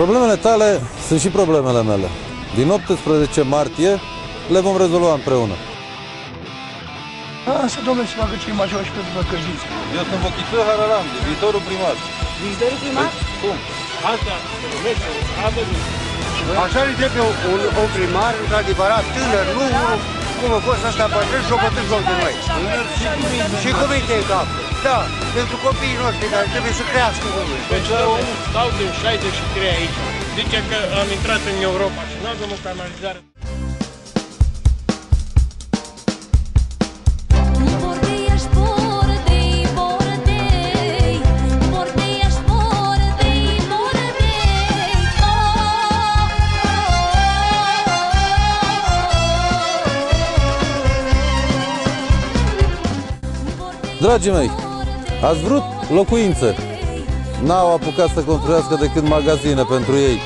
Problemele tale sunt și problemele mele. Din 18 martie le vom rezolva împreună. Asta, domnule, să facă cei majori și pentru văcăjiți. Eu sunt Vochiță Hararam, viitorul primar. Viitorul primar? Cum? Asta, Romeșu, Adălu. Așa îi trebuie un, un primar, într-adevărat, tânăr, nu unul cum a fost asta bătrân și o bătrân loc de noi. Și cu minte în cap. Da, pentru copiii noștri care trebuie să crească, domnule. Deci omul stau din 63 aici. Zice că am intrat în Europa și nu avem o canalizare. Dragii mei, ați vrut locuințe. N-au apucat să construiască decât magazine pentru ei.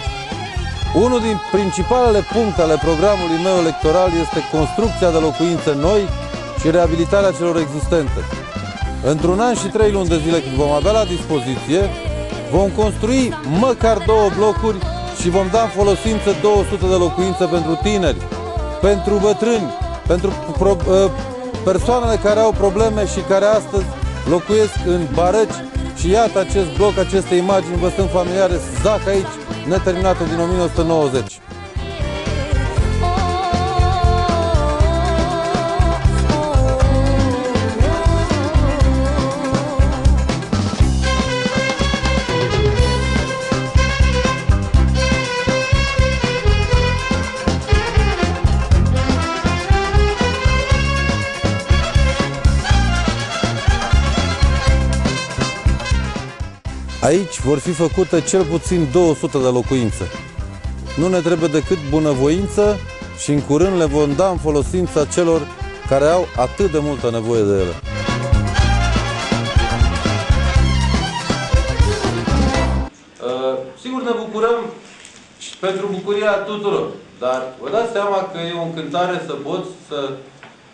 Unul din principalele puncte ale programului meu electoral este construcția de locuințe noi și reabilitarea celor existente. Într-un an și trei luni de zile cât vom avea la dispoziție, vom construi măcar două blocuri și vom da în folosință 200 de locuințe pentru tineri, pentru bătrâni, pentru pro, uh, persoanele care au probleme și care astăzi locuiesc în barăci și iată acest bloc, aceste imagini vă sunt familiare, zac aici, neterminată din 1990. Aici vor fi făcute cel puțin 200 de locuințe. Nu ne trebuie decât bunăvoință și în curând le vom da în folosința celor care au atât de multă nevoie de ele. Uh, sigur ne bucurăm și pentru bucuria tuturor, dar vă dați seama că e o încântare să poți să,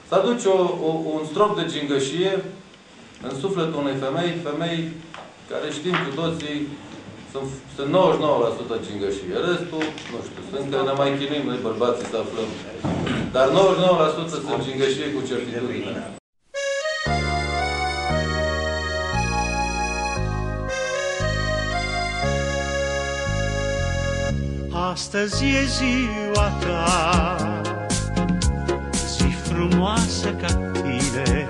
să aduci o, o, un strop de gingășie în sufletul unei femei, femei care știm cu toții sunt, sunt 99% cingășie. Restul, nu știu, sunt că ne mai chinuim noi bărbații să aflăm. Dar 99% sunt cingășie cu certitudine. Astăzi e ziua ta Zi frumoasă ca tine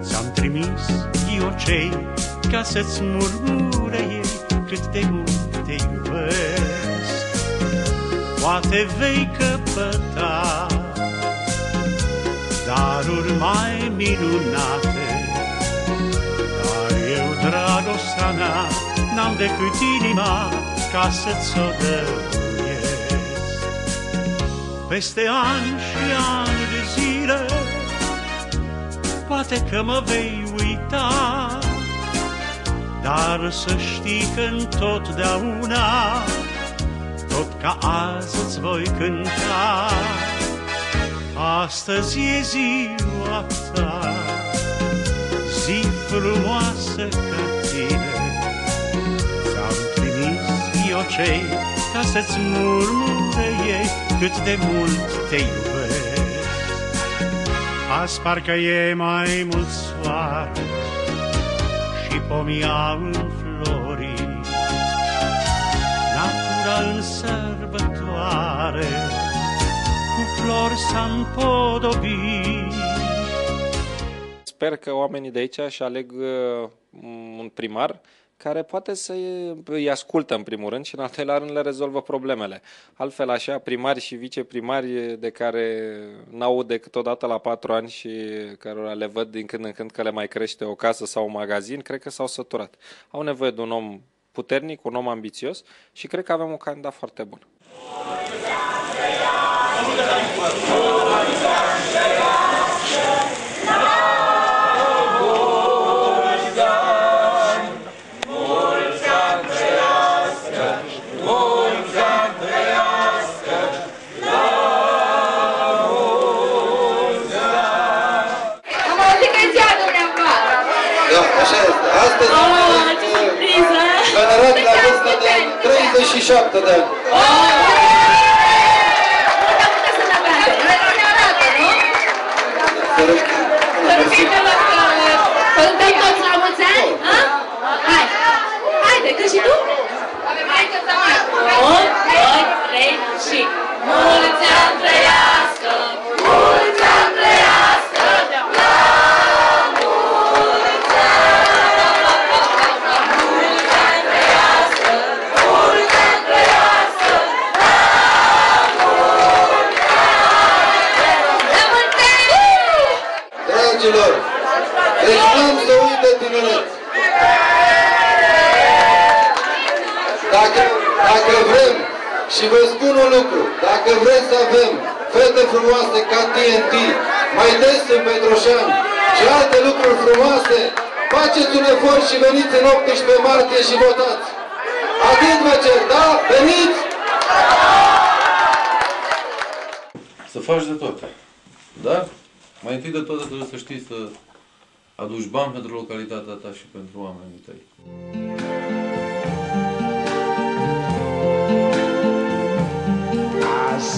Ți-am trimis ghiocei Ca să-ți murmure ei Cât de mult te iubesc Poate vei căpăta Daruri mai minunate Dar eu, dragostea mea N-am decât inima ca să-ți o dăruiesc. Peste ani și ani de zile, poate că mă vei uita, dar să știi că întotdeauna, tot ca azi îți voi cânta. Astăzi e ziua ta, zi frumoasă ca tine, cei ca să-ți murmure ei cât de mult te iubesc. Azi parcă e mai mult soare și pomii au înflorit. Natura în sărbătoare cu flori s-a împodobit. Sper că oamenii de aici își aleg uh, un primar care poate să îi ascultă în primul rând și în al doilea rând le rezolvă problemele. Altfel așa, primari și viceprimari de care n-au decât odată la patru ani și care le văd din când în când că le mai crește o casă sau un magazin, cred că s-au săturat. Au nevoie de un om puternic, un om ambițios și cred că avem un candidat foarte bun. Am acesta. Astăzi oh, venerabila uh, vârstă de 37 de ani. Cântăm toți la mulți ani? Oh. Haide, cânt și tu? Vă spun un lucru, dacă vreți să avem fete frumoase ca TNT, mai des în Petroșani și alte lucruri frumoase, faceți un efort și veniți în 18 martie și votați. Atât vă cer, da? Veniți! Să faci de tot. Dar, mai întâi de toate trebuie să știi să aduci bani pentru localitatea ta și pentru oamenii tăi.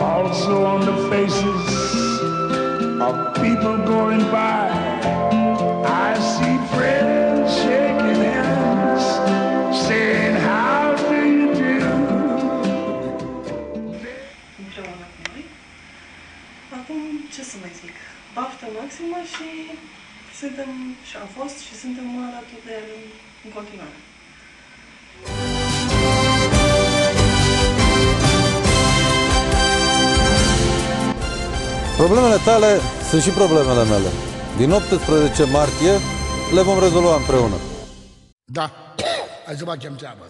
also on the faces of people going by. I see friends shaking hands, saying, How do you do? împreună cu noi. Acum, ce să mai zic, baftă maximă și suntem, și am fost și suntem alături de el în continuare. Problemele tale sunt și problemele mele. Din 18 martie le vom rezolva împreună. Da, hai să facem treabă.